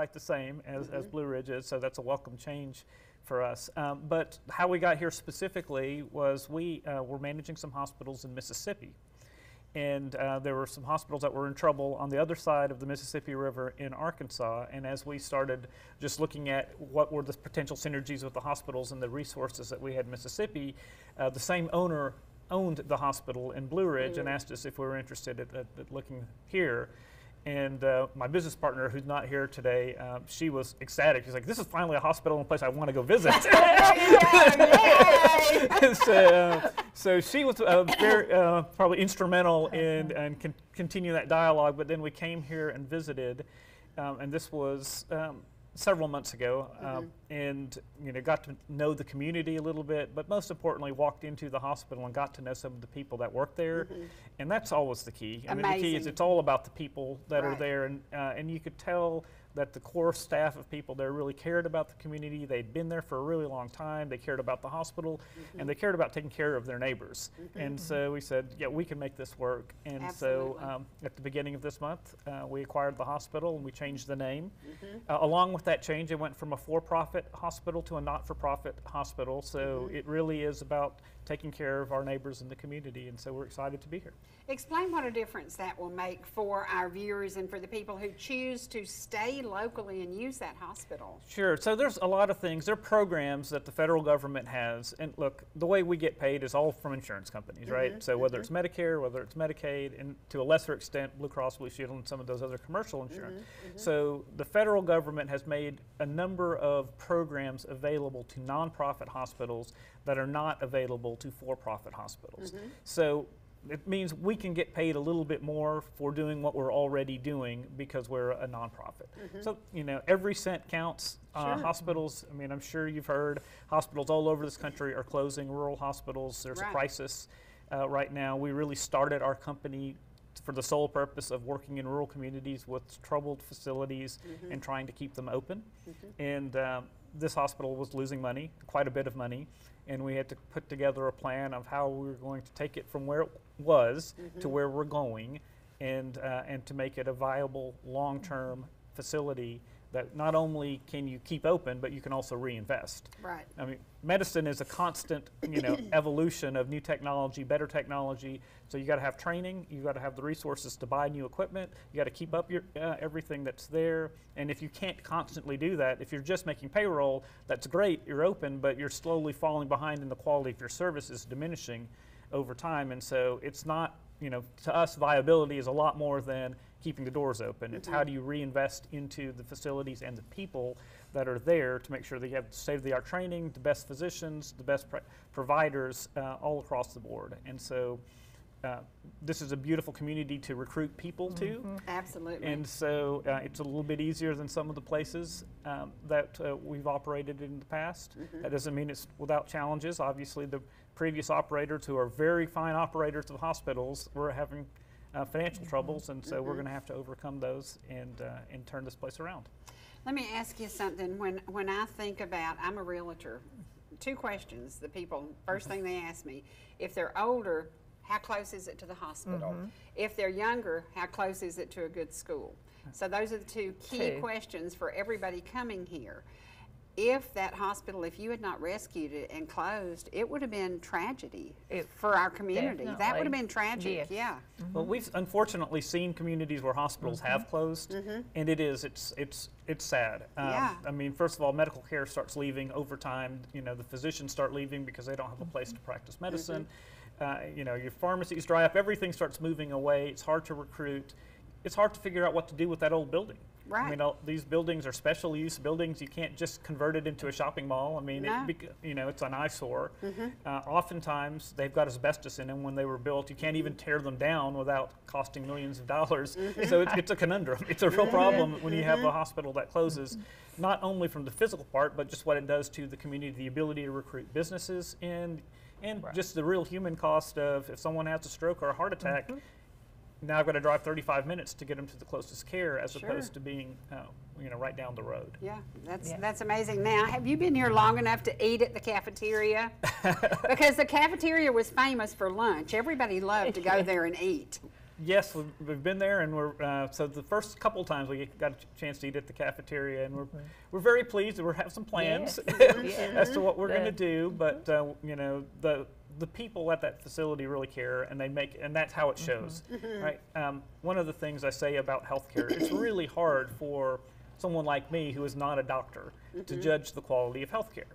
quite the same as, as Blue Ridge is, so that's a welcome change for us. Um, but how we got here specifically was we uh, were managing some hospitals in Mississippi. And uh, there were some hospitals that were in trouble on the other side of the Mississippi River in Arkansas. And as we started just looking at what were the potential synergies with the hospitals and the resources that we had in Mississippi, uh, the same owner owned the hospital in Blue Ridge and asked us if we were interested at, at, at looking here. And uh, my business partner, who's not here today, um, she was ecstatic. She's like, "This is finally a hospital and a place I want to go visit." so, so she was uh, very uh, probably instrumental in and con- continue that dialogue. But then we came here and visited, um, and this was um, several months ago, um, and you know got to know the community a little bit. But most importantly, walked into the hospital and got to know some of the people that work there, and that's always the key. I mean, the key is it's all about the people that are there, and uh, and you could tell that the core staff of people there really cared about the community. They'd been there for a really long time. They cared about the hospital, and they cared about taking care of their neighbors. And so we said, yeah, we can make this work. And so um, at the beginning of this month, uh, we acquired the hospital and we changed the name. Uh, along with that change, it went from a for-profit hospital to a not-for-profit hospital. So it really is about taking care of our neighbors in the community. And so we're excited to be here. Explain what a difference that will make for our viewers and for the people who choose to stay locally and use that hospital. Sure. So there's a lot of things. There are programs that the federal government has, and look, the way we get paid is all from insurance companies, mm-hmm, right? So whether it's mm-hmm. Medicare, whether it's Medicaid, and to a lesser extent Blue Cross Blue Shield and some of those other commercial mm-hmm, insurance. So the federal government has made a number of programs available to nonprofit hospitals that are not available to for-profit hospitals. So it means we can get paid a little bit more for doing what we're already doing because we're a nonprofit. So, you know, every cent counts. Uh, hospitals, I mean, I'm sure you've heard hospitals all over this country are closing, rural hospitals. There's Right. a crisis uh, right now. We really started our company for the sole purpose of working in rural communities with troubled facilities and trying to keep them open. And um, this hospital was losing money, quite a bit of money, and we had to put together a plan of how we were going to take it from where it was to where we're going, and uh, and to make it a viable long-term facility that not only can you keep open, but you can also reinvest. Right. I mean, medicine is a constant, you know, evolution of new technology, better technology. So you got to have training. You got to have the resources to buy new equipment. You got to keep up your uh, everything that's there. And if you can't constantly do that, if you're just making payroll, that's great. You're open, but you're slowly falling behind, and the quality of your service is diminishing over time. And so it's not, you know, to us, viability is a lot more than keeping the doors open. It's how do you reinvest into the facilities and the people that are there to make sure that you have state-of-the-art training, the best physicians, the best pro- providers uh, all across the board. And so uh, this is a beautiful community to recruit people to. Absolutely. And so uh, it's a little bit easier than some of the places um, that uh, we've operated in the past. That doesn't mean it's without challenges. Obviously, the previous operators, who are very fine operators of hospitals, were having uh, financial troubles, and so we're going to have to overcome those and uh, and turn this place around. Let me ask you something. When when I think about, I'm a realtor. Two questions. The people first thing they ask me, if they're older, how close is it to the hospital? If they're younger, how close is it to a good school? So those are the two key Okay. questions for everybody coming here. If that hospital, if you had not rescued it and closed, it would have been tragedy It- for our community. That would have been tragic. Yes. Yeah. Mm-hmm. Well, we've unfortunately seen communities where hospitals mm-hmm. have closed, mm-hmm. and it is it's it's it's sad. Um, Yeah. I mean, first of all, medical care starts leaving over time. You know, the physicians start leaving because they don't have a place to practice medicine. Uh, you know, your pharmacies dry up. Everything starts moving away. It's hard to recruit. It's hard to figure out what to do with that old building. I mean, all, these buildings are special use buildings. You can't just convert it into a shopping mall. I mean, No. Mm-hmm. it, you know, it's an eyesore. Uh, oftentimes, they've got asbestos in them when they were built. You can't even tear them down without costing millions of dollars. Mm-hmm. So it's, it's a conundrum. It's a real problem when you have a hospital that closes, not only from the physical part, but just what it does to the community, the ability to recruit businesses, and and just the real human cost of if someone has a stroke or a heart attack. Mm-hmm. Now I've got to drive 35 minutes to get them to the closest care, as Sure. opposed to being, uh, you know, right down the road. Yeah, that's Yeah. that's amazing. Now, have you been here long enough to eat at the cafeteria? because the cafeteria was famous for lunch. Everybody loved to go there and eat. Yes, we've, we've been there, and we're uh, so the first couple times we got a chance to eat at the cafeteria, and we're we're very pleased. We have some plans Yes. as to what we're going to do, but uh, you know the the people at that facility really care, and they make and that's how it mm-hmm. shows, mm-hmm. right? Um, one of the things I say about healthcare, it's really hard for someone like me who is not a doctor to mm-hmm. judge the quality of healthcare.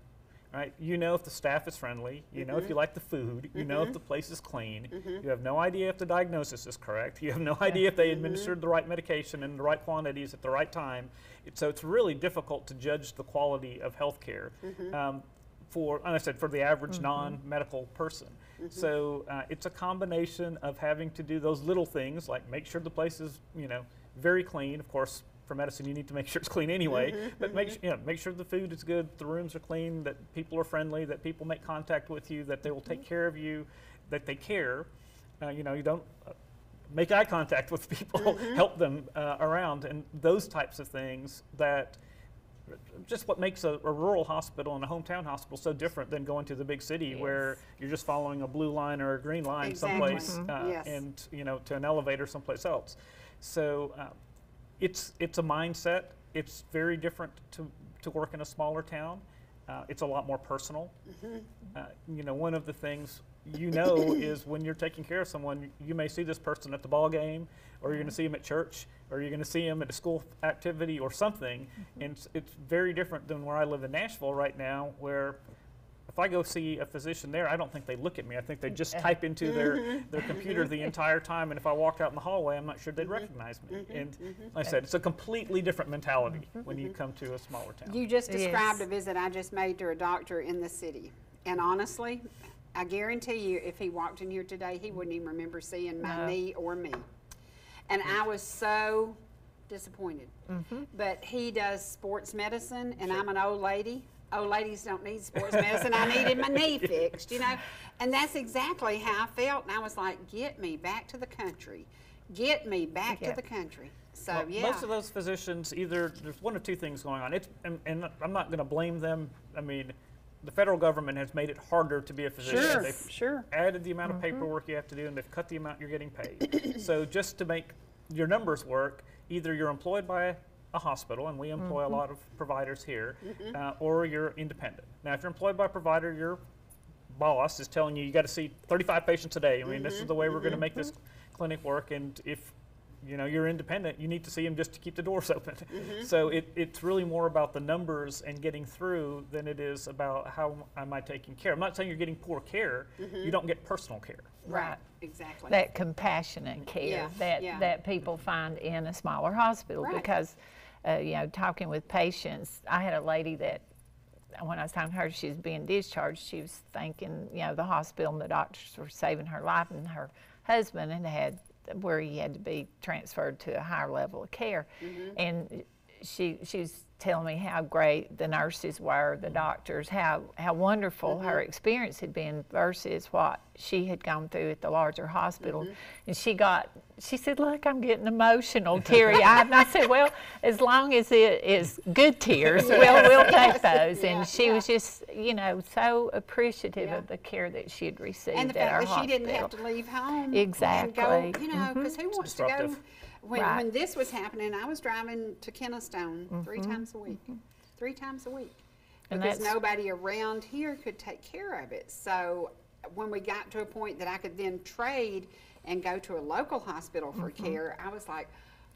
Right? You know if the staff is friendly. You know if you like the food. You know if the place is clean. You have no idea if the diagnosis is correct. You have no idea if they administered the right medication in the right quantities at the right time. It, so it's really difficult to judge the quality of healthcare um, for, and I said, for the average non-medical person. So uh, it's a combination of having to do those little things like make sure the place is, you know, very clean. Of course, for medicine, you need to make sure it's clean anyway. But make you know, make sure the food is good, the rooms are clean, that people are friendly, that people make contact with you, that they will take care of you, that they care. Uh, you know, you don't uh, make eye contact with people, help them uh, around, and those types of things that just what makes a, a rural hospital and a hometown hospital so different than going to the big city where you're just following a blue line or a green line Exactly. someplace Mhm. uh, Yes. and you know to an elevator someplace else. So uh, it's it's a mindset. It's very different to to work in a smaller town. Uh, it's a lot more personal. Uh, you know, one of the things you know is when you're taking care of someone, you may see this person at the ball game, or you're going to see him at church, or you're going to see him at a school activity or something. Mm-hmm. And it's, it's very different than where I live in Nashville right now, where if I go see a physician there, I don't think they look at me. I think they just type into their, their computer the entire time. And if I walked out in the hallway, I'm not sure they'd mm-hmm. recognize me. Mm-hmm. And like I said, it's a completely different mentality when you come to a smaller town. You just described Yes. a visit I just made to a doctor in the city. And honestly, I guarantee you, if he walked in here today, he wouldn't even remember seeing my No. knee or me. And I was so disappointed. Mm-hmm. But he does sports medicine, and I'm an old lady. Old ladies don't need sports medicine. I needed my knee fixed, you know? And that's exactly how I felt. And I was like, get me back to the country. Get me back to the country. So, Well, yeah. Most of those physicians, either there's one of two things going on. It's, and, and I'm not going to blame them. I mean, the federal government has made it harder to be a physician. Sure, They've sure. added the amount of mm-hmm. paperwork you have to do, and they've cut the amount you're getting paid. so just to make your numbers work, either you're employed by a hospital, and we employ a mm-hmm. lot of providers here, mm-hmm. uh, or you're independent. Now, if you're employed by a provider, your boss is telling you you got to see 35 patients a day. I mean, this is the way we're going to make this clinic work, and if you know you're independent, you need to see them just to keep the doors open. Mm-hmm. So it, it's really more about the numbers and getting through than it is about how am I taking care. I'm not saying you're getting poor care. Mm-hmm. You don't get personal care. Right. Exactly. that compassionate mm-hmm. care Yeah, that yeah. that people find in a smaller hospital Right. because uh, you know talking with patients i had a lady that when i was talking to her she was being discharged she was thanking you know the hospital and the doctors were saving her life and her husband had had where he had to be transferred to a higher level of care Mm-hmm. and she she was telling me how great the nurses were, the doctors, how how wonderful her experience had been versus what she had gone through at the larger hospital. And she got she said, "Look, I'm getting emotional, teary eyed." And I said, "Well, as long as it is good tears, we'll we'll take those." Yeah, And she yeah. was just you know so appreciative Yeah. of the care that she had received and the at fact our that she hospital. didn't have to leave home Exactly. go, you know, mm-hmm. because who wants to go? When, Right. when this was happening, I was driving to Kennestone three mm-hmm. times a week, mm-hmm. three times a week, And because nobody around here could take care of it. So when we got to a point that I could then trade and go to a local hospital for care, I was like,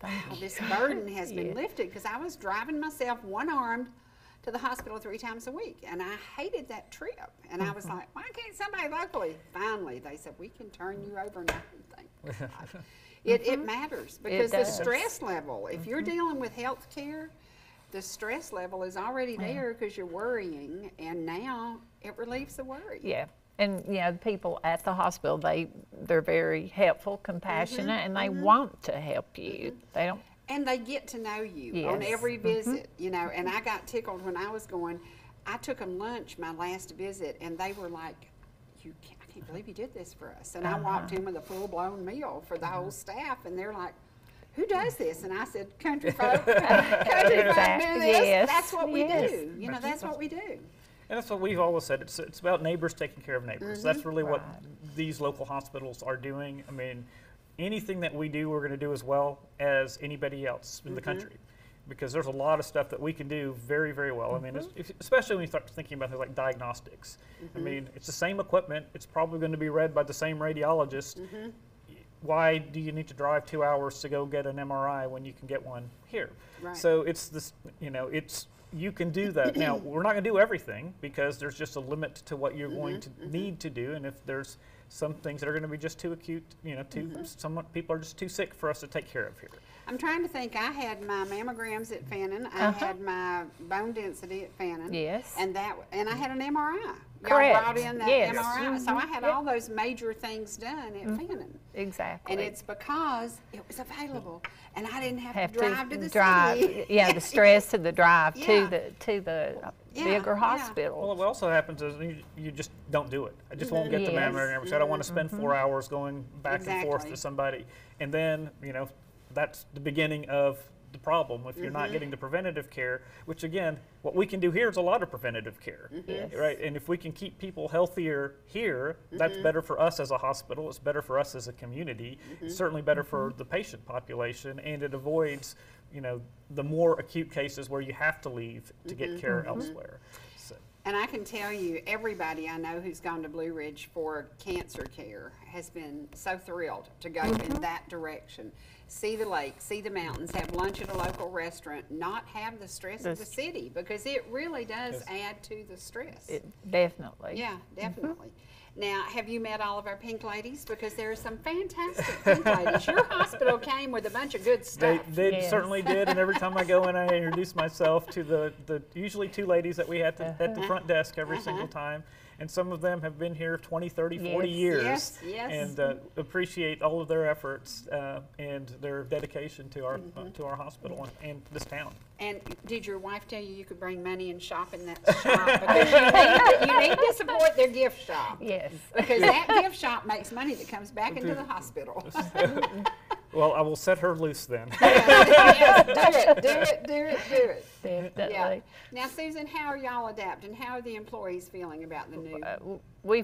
wow, this burden has been lifted because I was driving myself one armed to the hospital three times a week and I hated that trip. And I was Mm-hmm. like, why can't somebody locally? Finally, they said, we can turn you over now. Thank God. It, it matters because the Mm-hmm. stress level, if you're dealing with health care, the stress level is already there because you're worrying and now it relieves the worry. Yeah. And you know, the people at the hospital, they they're very helpful, Mm-hmm, compassionate, and they mm-hmm. want to help you. They don't. And they get to know you on every mm-hmm. visit, you know. And I got tickled when I was going. I took them lunch my last visit, and they were like, "You, can't, I can't believe you did this for us." And I uh-huh. walked in with a full blown meal for the whole mm-hmm. staff, and they're like. Who does this? And I said, country folk. country folk do this. Yes. That's what we Yes. do. You know, that's what we do. And that's what we've always said. It's, it's about neighbors taking care of neighbors. That's really what mm-hmm. these local hospitals are doing. I mean, anything that we do, we're going to do as well as anybody else in the mm-hmm. country. Because there's a lot of stuff that we can do very, very well. I mean, mm-hmm. especially when you start thinking about things like diagnostics. I mean, it's the same equipment. It's probably going to be read by the same radiologist. Why do you need to drive two hours to go get an MRI when you can get one here? Right. So it's this, you know, it's you can do that. now we're not going to do everything because there's just a limit to what you're going mm-hmm, to mm-hmm. need to do, and if there's some things that are going to be just too acute, you know, too mm-hmm. some people are just too sick for us to take care of here. I'm trying to think, I had my mammograms at Fannin, I Uh-huh. had my bone density at Fannin. Yes. And that, and I had an MRI. Y'all Correct. brought in that Yes. MRI, so mm-hmm. I had Yep. all those major things done at mm-hmm. Fannin. Exactly. And it's because it was available, and I didn't have, have to drive to, the drive, city. yeah, the stress of the drive Yeah. to the to the uh, Yeah, bigger yeah. hospital. Well, what also happens is you, you just don't do it. I just won't get the Yes. mammogram because I don't want to spend mm-hmm. four hours going back and forth to somebody. And then, you know, that's the beginning of the problem if you're not mm-hmm. getting the preventative care, which again, what we can do here is a lot of preventative care. Mm-hmm. Yes. Right? And if we can keep people healthier here, that's mm-hmm. better for us as a hospital, it's better for us as a community, it's certainly better for the patient population, and it avoids, you know, the more acute cases where you have to leave to get care elsewhere. So, And I can tell you, everybody I know who's gone to Blue Ridge for cancer care has been so thrilled to go Mm-hmm. in that direction. See the lake, see the mountains, have lunch at a local restaurant, not have the stress of the The- city because it really does Yes. add to the stress. It, definitely. Yeah, Mm-hmm. definitely. Now, have you met all of our pink ladies? Because there are some fantastic pink ladies. Your hospital came with a bunch of good They, stuff. they Yes. certainly did, and every time I go in, I introduce myself to the, the usually two ladies that we had to, at the front desk every single time. And some of them have been here 20, 30, 40 Yes. years. Yes, yes. And uh, appreciate all of their efforts uh, and their dedication to our, Mm-hmm. uh, to our hospital and, and this town. And did your wife tell you you could bring money and shop in that shop? Because you need, you need to support their gift shop. Yes. Because that gift shop makes money that comes back into the hospital. Well, I will set her loose then. Yes, do it, do it, do it, do it. Definitely. Yeah. Now, Susan, how are y'all adapting? How are the employees feeling about the new? Uh, we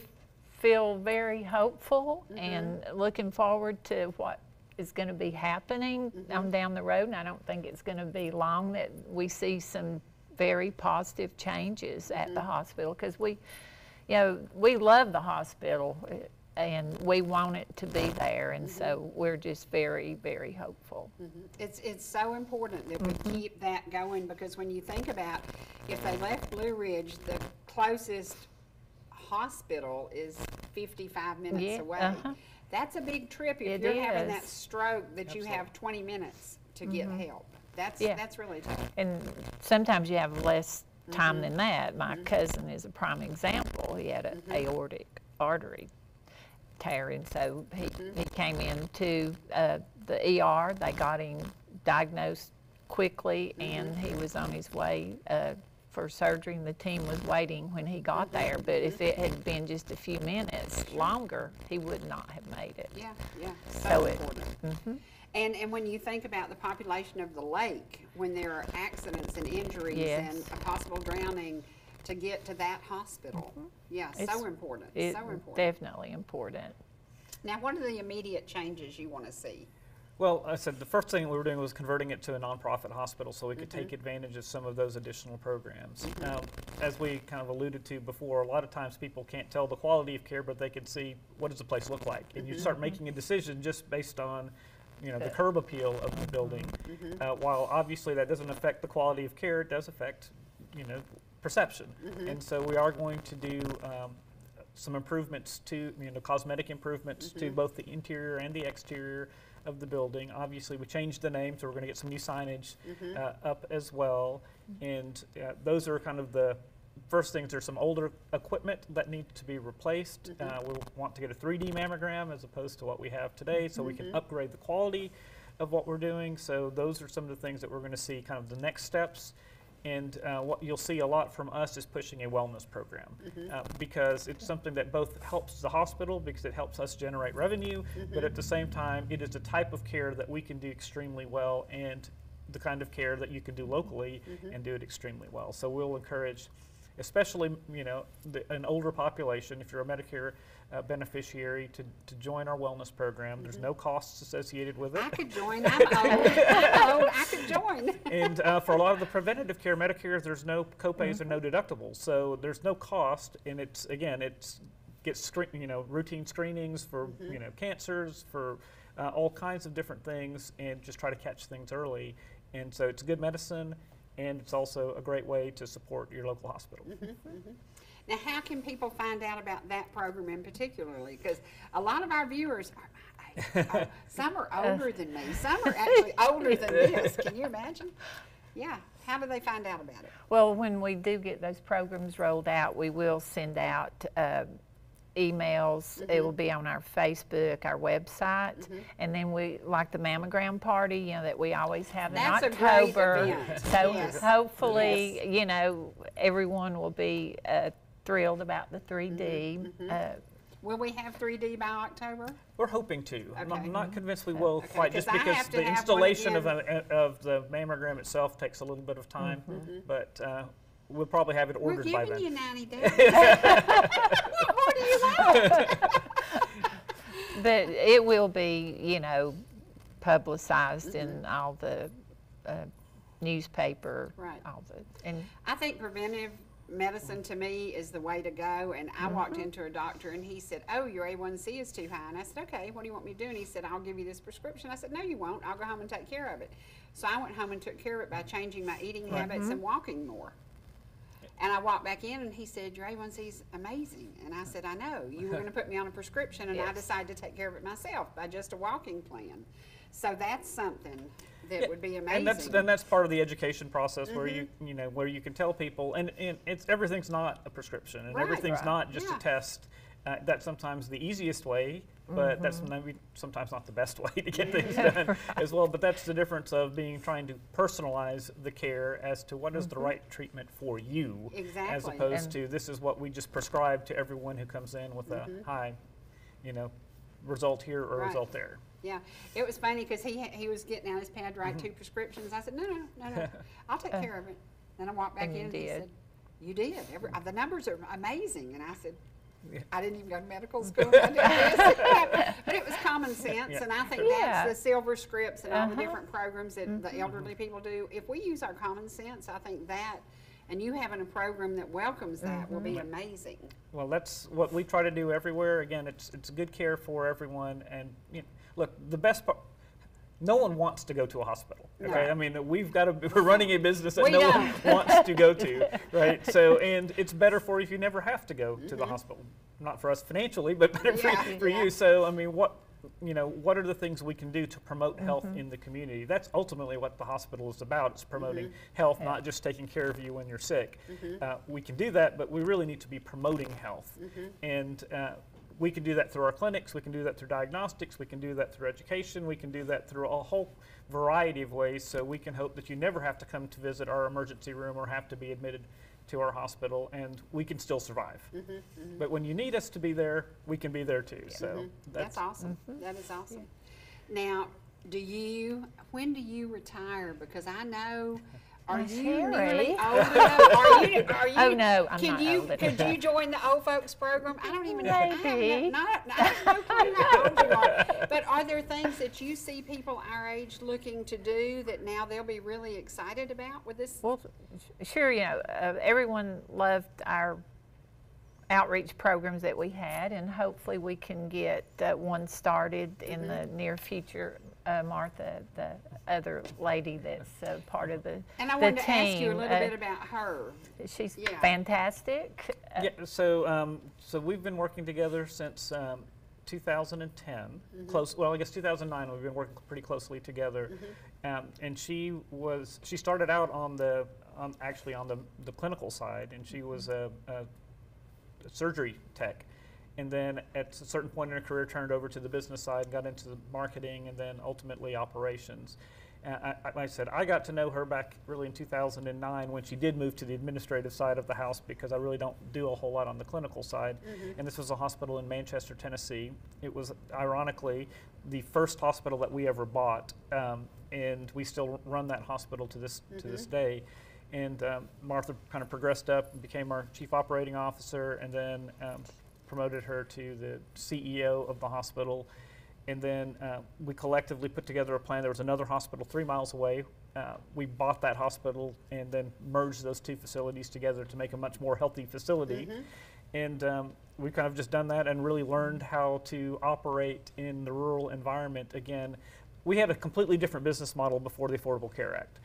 feel very hopeful Mm-hmm. and looking forward to what is going to be happening Mm-hmm. on down the road. And I don't think it's going to be long that we see some very positive changes at Mm-hmm. the hospital because we, you know, we love the hospital uh, and we want it to be there. And Mm-hmm. so we're just very, very hopeful. It's, it's so important that we Mm-hmm. keep that going because when you think about if they left Blue Ridge, the closest hospital is 55 minutes Yeah, away. uh-huh. That's a big trip if It you're having that stroke that you have 20 minutes to get help. That's, Mm-hmm. Yeah. that's really tough. And sometimes you have less time Mm-hmm. than that. My cousin is a prime example. He had an Mm-hmm. aortic artery and so he, Mm-hmm. he came into uh, the ER. They got him diagnosed quickly, Mm-hmm. and he was on his way uh, for surgery. And the team was waiting when he got Mm-hmm. there. But if it had been just a few minutes longer, he would not have made it. Yeah, yeah, so So it- important. And, and when you think about the population of the lake, when there are accidents and injuries and a possible drowning, to get to that hospital, mm-hmm. yeah, It's- so important, It- so important. Definitely important. Now, what are the immediate changes you want to see? Well, I said the first thing we were doing was converting it to a nonprofit hospital so we could take mm-hmm. advantage of some of those additional programs. Mm-hmm. Now, as we kind of alluded to before, a lot of times people can't tell the quality of care, but they can see what does the place look like, and you start making a decision just based on, you know, the curb appeal of the building. Uh, while obviously that doesn't affect the quality of care, it does affect, you know, perception. And so we are going to do um, some improvements to, you know, cosmetic improvements to both the interior and the exterior of the building. Obviously, we changed the name, so we're going to get some new signage uh, up as well. And uh, those are kind of the first things. There's some older equipment that needs to be replaced. Uh, we want to get a 3D mammogram as opposed to what we have today, so we can upgrade the quality of what we're doing. So those are some of the things that we're going to see, kind of the next steps. And uh, what you'll see a lot from us is pushing a wellness program. Uh, because it's something that both helps the hospital because it helps us generate revenue, but at the same time, it is a type of care that we can do extremely well and the kind of care that you can do locally and do it extremely well. So we'll encourage especially you know the, an older population. If you're a Medicare uh, beneficiary, to, to join our wellness program, there's no costs associated with it. I could join. I'm old. I'm old. I could join. and uh, for a lot of the preventative care Medicare, there's no copays or no Mm-hmm. deductibles, so there's no cost, and it's again, it's gets screen, you know routine screenings for Mm-hmm. you know cancers, for uh, all kinds of different things, and just try to catch things early. And so it's good medicine, and it's also a great way to support your local hospital. Mm-hmm. Now, how can people find out about that program in particularly? Because a lot of our viewers are, are- some are older than me. Some are actually older than this. Can you imagine? Yeah. How do they find out about it? Well, when we do get those programs rolled out, we will send out uh, emails. It Mm-hmm. will be on our Facebook, our website, and then we like the mammogram party, you know, that we always have That's a in great October. So Yes. hopefully, you know, everyone will be uh, thrilled about the 3D. Mm-hmm. Uh, Will we have 3D by October? We're hoping to. I'm not- Okay. I'm not convinced we will Okay, quite, just 'cause because the installation of, a, of the mammogram itself takes a little bit of time, but uh, we'll probably have it Mm-hmm. We're ordered by giving then. you 90 days. what more do you want? but it will be, you know, publicized Mm-hmm. in all the uh, newspaper, Right. all the, and I think preventive medicine to me is the way to go. And I walked into a doctor and he said, Oh, your A1C is too high. And I said, Okay, what do you want me to do? And he said, I'll give you this prescription. I said, No, you won't. I'll go home and take care of it. So I went home and took care of it by changing my eating habits and walking more. And I walked back in and he said, Your A1C is amazing. And I said, I know. You were going to put me on a prescription and I decided to take care of it myself by just a walking plan. So that's something that Yeah, would be amazing. And that's and that's part of the education process where you Mm-hmm. you know where you can tell people and, and it's everything's not a prescription and Right. everything's Right. not just Yeah. a test. Uh, that's sometimes the easiest way, but that's Mm-hmm. maybe sometimes not the best way to get things done as well. But that's the difference of being trying to personalize the care as to what is the right treatment for you, as Mm-hmm. Opposed And- to this is what we just prescribe to everyone who comes in with a high, you know, result here or Mm-hmm. Right. result there. Yeah, it was funny because he he was getting out his pad to write two prescriptions. I said, no, no, no, no, I'll take care of it. Then I walked back And in you and he said, you did. Every, uh, the numbers are amazing. And I said, Yeah. I didn't even go to medical school. I did this. but it was common sense, Yeah. and I think Yeah. that's the silver scripts and all the Uh-huh. different programs that the elderly people do. If we use our common sense, I think that, and you having a program that welcomes that will be amazing. Well, that's what we try to do everywhere. Again, it's it's good care for everyone, and you know, look, the best part. No one wants to go to a hospital. Okay, No. I mean we've got to. We're running a business that We no one wants to go to, right? So, and it's better for you if you never have to go to the hospital. Not for us financially, but better for, Mm-hmm. Yeah, for yeah. you. So, I mean, what you know, what are the things we can do to promote health Mm-hmm. in the community? That's ultimately what the hospital is about. It's promoting health, not just taking care of you when you're sick. Mm-hmm. Uh, we can do that, but we really need to be promoting health, Mm-hmm. and uh, we can do that through our clinics. We can do that through diagnostics. We can do that through education. We can do that through a whole variety of ways. So we can hope that you never have to come to visit our emergency room or have to be admitted to our hospital, and we can still survive. Mm-hmm, mm-hmm. But when you need us to be there, we can be there too. Mm-hmm. So That's awesome. Mm-hmm. That is awesome. Now, do you, when do you retire? Because I know, are you nearly old enough? Are you, are you? Oh, no, I'm can not you. Could you join the old folks program? I don't even know. No- Maybe. Not, I have no clue how old you are. But are there things that you see people our age looking to do that now they'll be really excited about with this? Well, sure, you know, uh, everyone loved our outreach programs that we had, and hopefully we can get uh, one started in the near future. Uh, Martha, the other lady that's uh, part of the And I the wanted to ask you a team, little uh, bit about her. She's yeah. fantastic. Uh, Yeah, so um, so we've been working together since um, 2010. Mm-hmm. Close. Well, I guess 2009. We've been working pretty closely together, Mm-hmm. um, and she was she started out on the on actually on the the clinical side, and she was a, a, a surgery tech. And then at a certain point in her career, turned over to the business side, got into the marketing, and then ultimately operations. I, I- like I said, I got to know her back really in 2009 when she did move to the administrative side of the house because I really don't do a whole lot on the clinical side. And this was a hospital in Manchester, Tennessee. It was ironically the first hospital that we ever bought, um, and we still run that hospital to this to this day. And um, Martha kind of progressed up and became our chief operating officer, and then um, promoted her to the CEO of the hospital. And then uh, we collectively put together a plan. There was another hospital three miles away. Uh, we bought that hospital and then merged those two facilities together to make a much more healthy facility. And um, we've kind of just done that and really learned how to operate in the rural environment again. We had a completely different business model before the Affordable Care Act.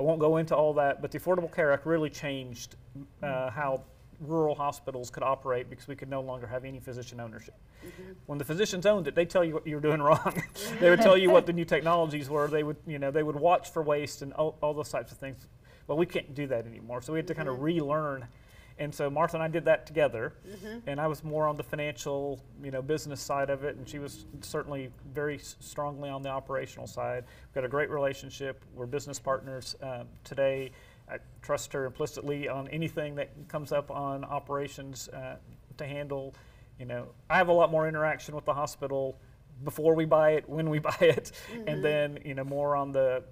I won't go into all that, but the Affordable Care Act really changed uh, how rural hospitals could operate because we could no longer have any physician ownership. Mm-hmm. When the physicians owned it, they'd tell you what you were doing wrong. they would tell you what the new technologies were. They would, you know, they would watch for waste and all, all those types of things. Well, we can't do that anymore. So we had to kind of mm-hmm. relearn. And so Martha and I did that together, mm-hmm. and I was more on the financial, you know, business side of it, and she was certainly very strongly on the operational side. We've got a great relationship. We're business partners um, today. I trust her implicitly on anything that comes up on operations uh, to handle. You know, I have a lot more interaction with the hospital before we buy it, when we buy it, and then you know more on the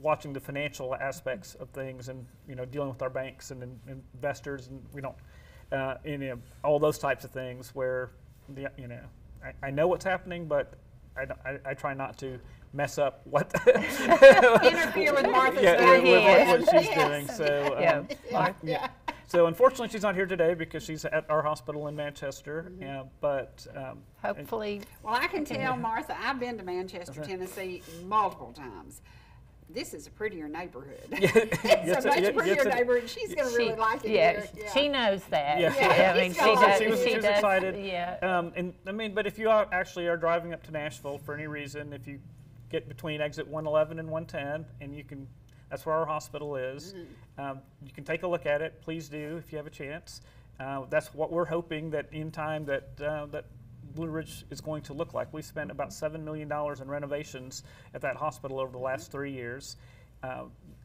watching the financial aspects of things, and you know dealing with our banks and, in- investors, and we don't, uh, you know, all those types of things where the you know I, I know what's happening, but I, I, I try not to mess up what Interfere with Martha's yeah, with, with what, what she's Yes. doing. So um, Yeah, Mar- yeah. So unfortunately, she's not here today because she's at our hospital in Manchester. Yeah, but um, hopefully, Well, I can tell Martha, I've been to Manchester, Tennessee multiple times. This is a prettier neighborhood. yes, It's a much it- prettier yes, neighborhood. She's gonna she, really like it yeah, here. Yeah. she knows that. Yeah. Yeah, I mean, she's she does. she was, she she was excited. Yeah. Um, and I mean, but if you are actually are driving up to Nashville for any reason, if you get between exit 111 and 110, and you can, that's where our hospital is. Um, you can take a look at it. Please do if you have a chance. Uh, that's what we're hoping that in time that uh, that Blue Ridge is going to look like. We spent about seven million dollars in renovations at that hospital over the last three years. Uh,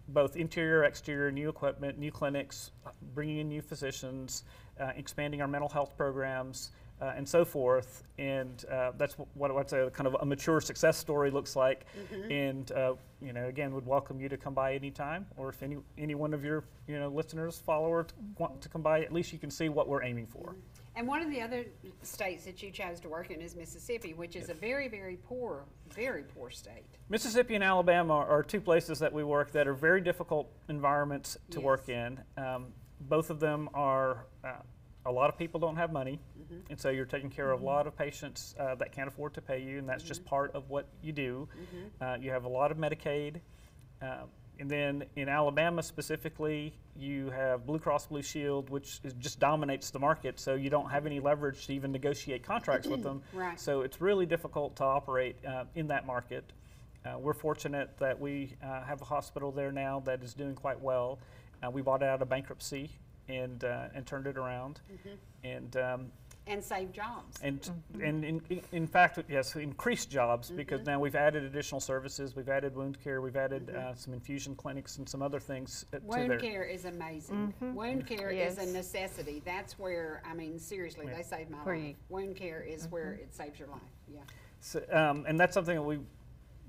both interior, exterior, new equipment, new clinics, bringing in new physicians, uh, expanding our mental health programs, uh, and so forth. And uh, that's wh- what I'd say kind of a mature success story looks like. And uh, you know, again, would welcome you to come by anytime, or if any any one of your you know listeners, followers want to come by, at least you can see what we're aiming for. And one of the other states that you chose to work in is Mississippi, which is a very, very poor, very poor state. Mississippi and Alabama are two places that we work that are very difficult environments to work in. Um, both of them are, uh, a lot of people don't have money, and so you're taking care of a lot of patients uh, that can't afford to pay you, and that's just part of what you do. Uh, you have a lot of Medicaid. And then in Alabama specifically, you have Blue Cross Blue Shield, which is, just dominates the market, so you don't have any leverage to even negotiate contracts with them. Right. So it's really difficult to operate uh, in that market. Uh, we're fortunate that we uh, have a hospital there now that is doing quite well. Uh, we bought it out of bankruptcy and uh, and turned it around, and um, And save jobs. and and in, in- in fact, yes, increase jobs because now we've added additional services. We've added wound care. We've added uh, some infusion clinics and some other things uh, to Wound care is amazing. Wound care is a necessity. That's where, I mean, seriously, they saved my Where life. you- Wound care is where it saves your life, yeah. So, um, and that's something that we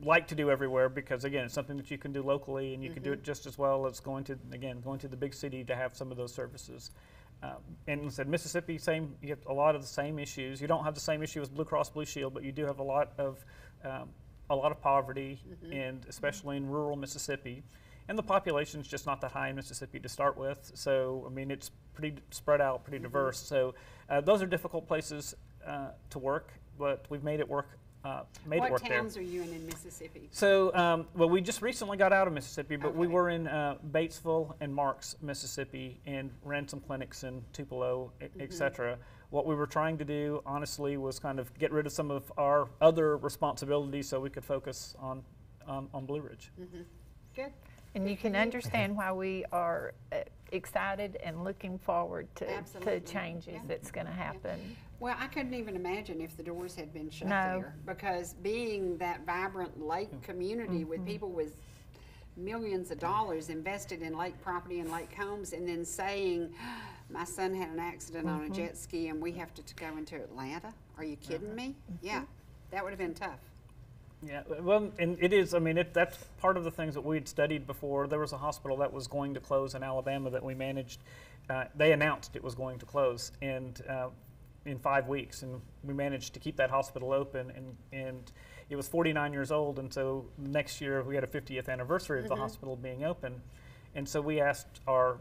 like to do everywhere because again, it's something that you can do locally and you can do it just as well as going to again going to the big city to have some of those services. Um, and said Mississippi, same you have a lot of the same issues. You don't have the same issue as Blue Cross Blue Shield, but you do have a lot of um, a lot of poverty, and especially in rural Mississippi. And the population's just not that high in Mississippi to start with. So I mean, it's pretty spread out, pretty diverse. So uh, those are difficult places uh, to work, but we've made it work. Uh, made it What work there. towns are you in in Mississippi? So, um, well, we just recently got out of Mississippi, but we were in uh, Batesville and Marks, Mississippi, and ran some clinics in Tupelo, et cetera. What we were trying to do, honestly, was kind of get rid of some of our other responsibilities so we could focus on, on, on Blue Ridge. Good. And you can understand why we are uh, excited and looking forward to, Absolutely. to changes Yeah. that's going to happen. Well, I couldn't even imagine if the doors had been shut No. there because being that vibrant lake community with Mm-hmm. people with millions of dollars invested in lake property and lake homes, and then saying, "My son had an accident on a Mm-hmm. jet ski, and we have to, to go into Atlanta." Are you kidding me? Mm-hmm. Yeah, that would have been tough. Yeah, well, and it is. I mean, it, that's part of the things that we had studied before. There was a hospital that was going to close in Alabama that we managed. Uh, they announced it was going to close, and uh, in five weeks, and we managed to keep that hospital open. And and it was 49 years old, and so next year we had a 50th anniversary of the hospital being open, and so we asked our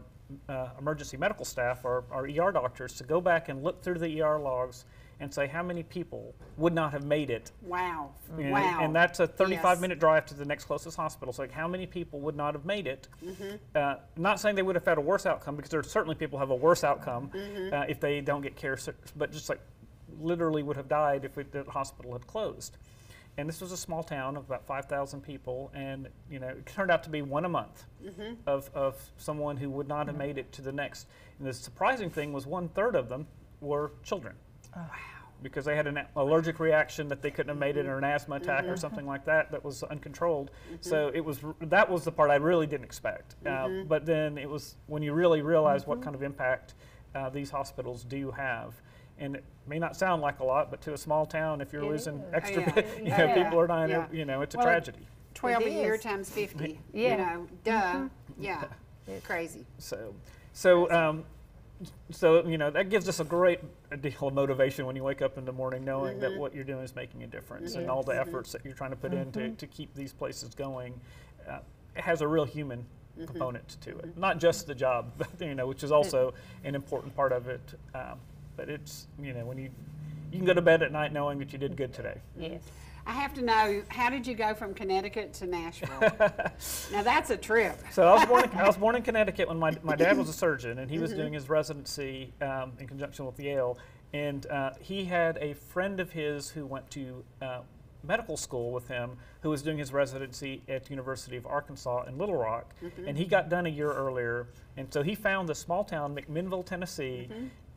uh, emergency medical staff, our, our ER doctors, to go back and look through the ER logs and say how many people would not have made it Wow. know, Wow. And that's a 35 Yes. minute drive to the next closest hospital. So, like, how many people would not have made it? Mm-hmm. Uh, not saying they would have had a worse outcome because there certainly people have a worse outcome Mm-hmm. uh, if they don't get care, but just like literally would have died if the hospital had closed. And this was a small town of about 5,000 people, and you know, it turned out to be one a month Mm-hmm. of, of someone who would not have made it to the next. And the surprising thing was one third of them were children because they had an allergic reaction that they couldn't have made it or an asthma attack or something like that that was uncontrolled. So it was that was the part I really didn't expect. Uh, but then it was when you really realize what kind of impact uh, these hospitals do have. And it may not sound like a lot, but to a small town, if you're It losing is. extra, Yeah. you know, Yeah. people are dying. Yeah. You know, it's a Well, tragedy. 12 a year times 50. Yeah. You know, duh. Yeah. Crazy. So, so, um, so you know that gives us a great deal of motivation when you wake up in the morning, knowing that mm-hmm. what you're doing is making a difference, and all the efforts that you're trying to put in to, mm-hmm. to keep these places going, uh, has a real human mm-hmm. component to it, not just the job, but, you know, which is also an important part of it. Um, but it's you know when you you can go to bed at night knowing that you did good today. Yes. I have to know, how did you go from Connecticut to Nashville? now that's a trip. So I was born in, I was born in Connecticut when my, my dad was a surgeon and he was doing his residency um, in conjunction with Yale. And uh, he had a friend of his who went to uh, medical school with him who was doing his residency at the University of Arkansas in Little Rock. And he got done a year earlier. And so he found this small town, McMinnville, Tennessee.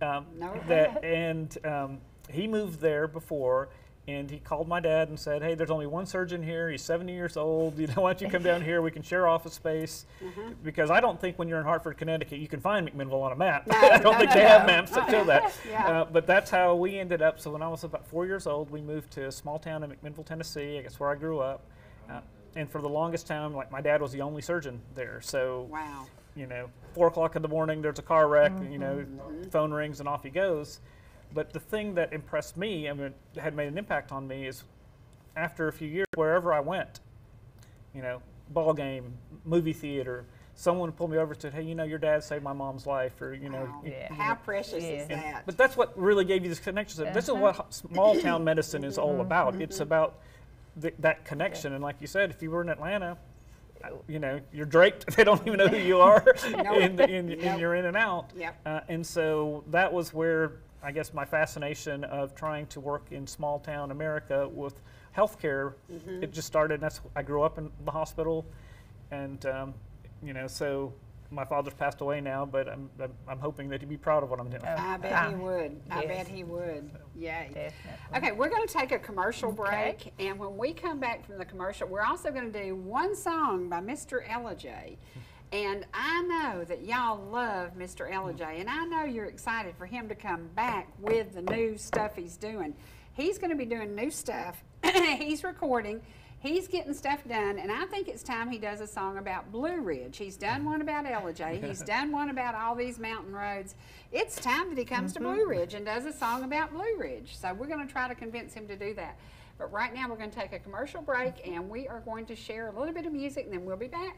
Um, No. that, and um, he moved there before. And he called my dad and said, "Hey, there's only one surgeon here. He's 70 years old. You know, why don't you come down here? We can share office space." Because I don't think when you're in Hartford, Connecticut, you can find McMinnville on a map. I don't no, think no, they have no. maps that show that. Yeah. Uh, but that's how we ended up. So when I was about four years old, we moved to a small town in McMinnville, Tennessee. I guess where I grew up. Uh, and for the longest time, like my dad was the only surgeon there. So Wow. you know, four o'clock in the morning, there's a car wreck, you know, phone rings and off he goes. But the thing that impressed me, I mean, had made an impact on me is after a few years, wherever I went, you know, ball game, movie theater, someone pulled me over and said, hey, you know, your dad saved my mom's life, or, you know. Wow. you- Yeah. How precious Yeah. is that? But that's what really gave you this connection. So This is what small town medicine is all about. It's about th- that connection. And like you said, if you were in Atlanta, uh, you know, you're draped. They don't even know who you are, and, and, and you're in and out. Yep. Uh, and so that was where I guess my fascination of trying to work in small town America with healthcare, it just started. That's I grew up in the hospital, and um, you know, so my father's passed away now, but I'm, I'm, I'm hoping that he'd be proud of what I'm doing. I bet Ah, he would. I bet he would. Yay. Definitely. Okay, we're going to take a commercial Okay. break, and when we come back from the commercial, we're also going to do one song by Mr. Ellijay. And I know that y'all love Mr. Ellijay, and I know you're excited for him to come back with the new stuff he's doing. He's going to be doing new stuff. he's recording. He's getting stuff done, and I think it's time he does a song about Blue Ridge. He's done one about Ellijay. He's done one about all these mountain roads. It's time that he comes to Blue mm-hmm. Ridge and does a song about Blue Ridge. So we're going to try to convince him to do that. But right now, we're going to take a commercial break, and we are going to share a little bit of music, and then we'll be back.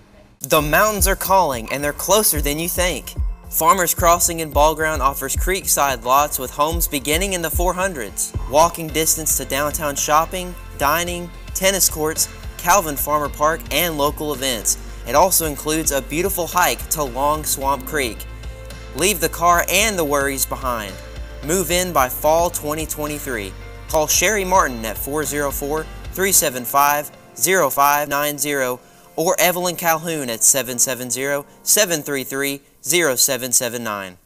The mountains are calling, and they're closer than you think. Farmers Crossing in Ball Ground offers creekside lots with homes beginning in the 400s. Walking distance to downtown shopping, dining, tennis courts, Calvin Farmer Park, and local events. It also includes a beautiful hike to Long Swamp Creek. Leave the car and the worries behind. Move in by fall 2023. Call Cherie Martin at 404 375 0590 or Evelyn Calhoun at 770 733 0779.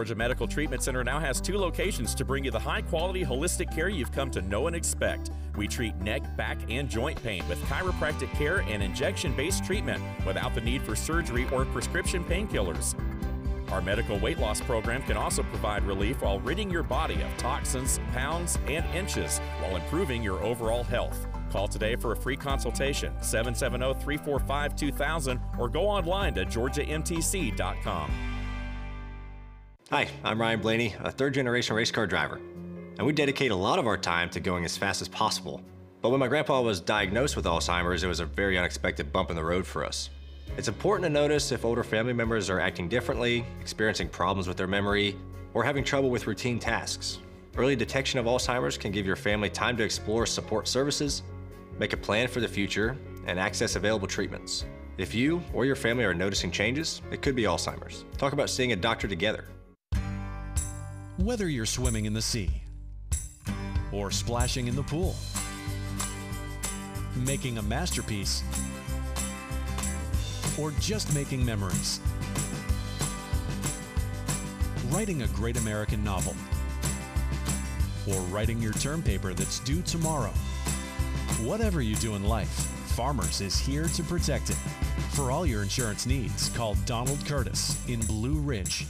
Georgia Medical Treatment Center now has two locations to bring you the high quality holistic care you've come to know and expect. We treat neck, back, and joint pain with chiropractic care and injection based treatment without the need for surgery or prescription painkillers. Our medical weight loss program can also provide relief while ridding your body of toxins, pounds, and inches while improving your overall health. Call today for a free consultation, 770 345 2000, or go online to georgiamtc.com. Hi, I'm Ryan Blaney, a third generation race car driver. And we dedicate a lot of our time to going as fast as possible. But when my grandpa was diagnosed with Alzheimer's, it was a very unexpected bump in the road for us. It's important to notice if older family members are acting differently, experiencing problems with their memory, or having trouble with routine tasks. Early detection of Alzheimer's can give your family time to explore support services, make a plan for the future, and access available treatments. If you or your family are noticing changes, it could be Alzheimer's. Talk about seeing a doctor together. Whether you're swimming in the sea or splashing in the pool, making a masterpiece, or just making memories, writing a great American novel, or writing your term paper that's due tomorrow. Whatever you do in life, Farmers is here to protect it. For all your insurance needs, call Donald Curtis in Blue Ridge